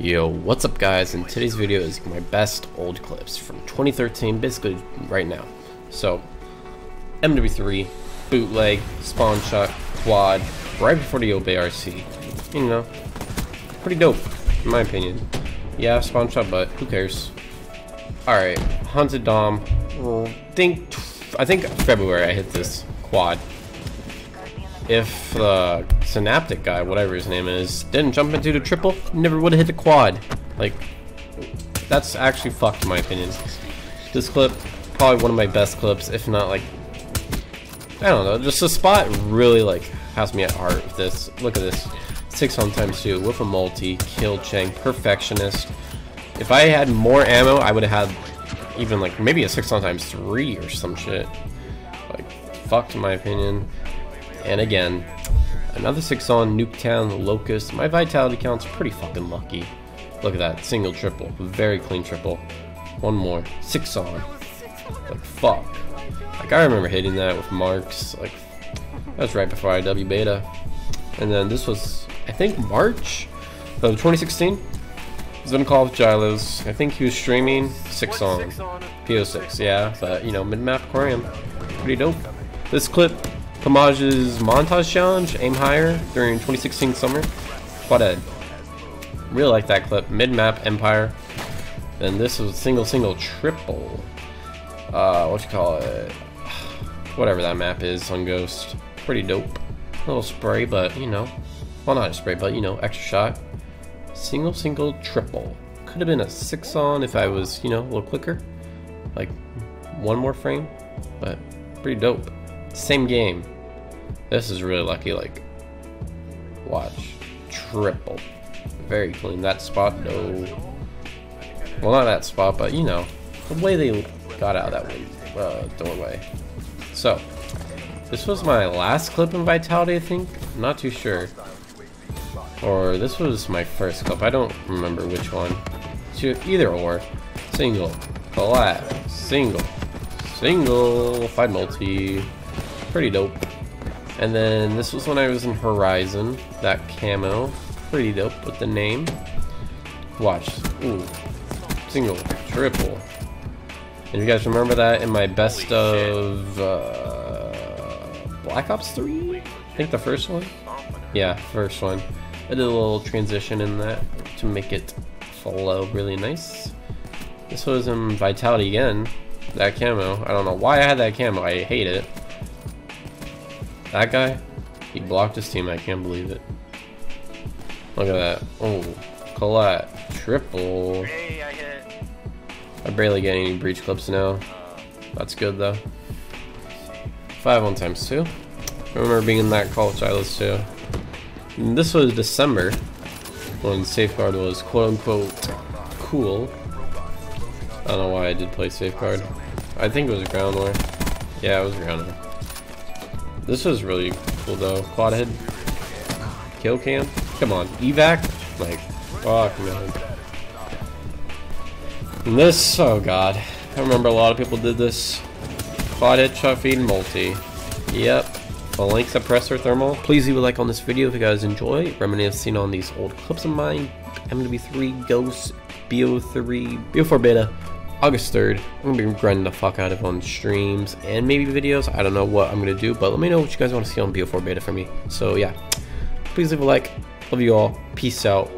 Yo, what's up guys? In today's video is my best old clips from 2013, basically right now. So, MW3, bootleg, spawn shot, quad, right before the Obey RC. You know, pretty dope, in my opinion. Yeah, spawn shot, but who cares? Alright, Haunted Dom, mm, think, I think February I hit this quad if the Synaptic guy, whatever his name is, didn't jump into the triple, never would have hit the quad. Like, that's actually fucked in my opinion. This clip, probably one of my best clips, if not like, I don't know, just the spot really like has me at heart with this. Look at this, 6 on times 2 with a multi, kill chain, perfectionist. If I had more ammo, I would have had even like maybe a 6 on times 3 or some shit. Like, fucked in my opinion. And again, another 6 on Nuketown Locus. My vitality count's pretty fucking lucky. Look at that, single triple, very clean triple. One more, 6 on. Like, fuck. Like, I remember hitting that with marks, like, that was right before IW beta. And then this was, I think, March of 2016. He's been called Gylos. I think he was streaming 6 on. PO6, yeah, but, you know, mid-map aquarium. Pretty dope. This clip Kamage's montage challenge, aim higher, during 2016 summer. What a really like that clip. Mid map Empire. And this was single single triple. Uh what you call it? Whatever that map is on Ghost. Pretty dope. A little spray, but you know. Well not a spray, but you know, extra shot. Single single triple. Could have been a six on if I was, you know, a little quicker. Like one more frame. But pretty dope. Same game. This is really lucky, like, watch. Triple. Very clean. That spot, no. Well, not that spot, but, you know, the way they got out of that way, uh, doorway. So, this was my last clip in Vitality, I think. I'm not too sure. Or this was my first clip. I don't remember which one. Either or. Single. Collat. Single. Single. Five multi pretty dope. And then this was when I was in Horizon, that camo, pretty dope with the name. Watch, ooh, single, triple. And you guys remember that in my best of uh, Black Ops 3? I think the first one? Yeah, first one. I did a little transition in that to make it flow really nice. This was in Vitality again, that camo. I don't know why I had that camo, I hate it. That guy, he blocked his team. I can't believe it. Look at that. Oh, collat. Triple. I barely get any breach clips now. That's good though. Five on times two. I remember being in that college Islands too. And this was December when Safeguard was quote unquote cool. I don't know why I did play Safeguard. I think it was a ground war. Yeah, it was a ground war. This was really cool though. Quad head. Kill cam. Come on. Evac? Like, fuck man. And this, oh god. I remember a lot of people did this. Quad headshot feed multi. Yep. The Link suppressor thermal. Please leave a like on this video if you guys enjoy. Reminiscing on these old clips of mine. MW3, Ghost, BO3, BO4 Beta. August 3rd. I'm gonna be grinding the fuck out of on streams and maybe videos. I don't know what I'm gonna do, but let me know what you guys want to see on BO4 beta for me. So yeah, please leave a like. Love you all. Peace out.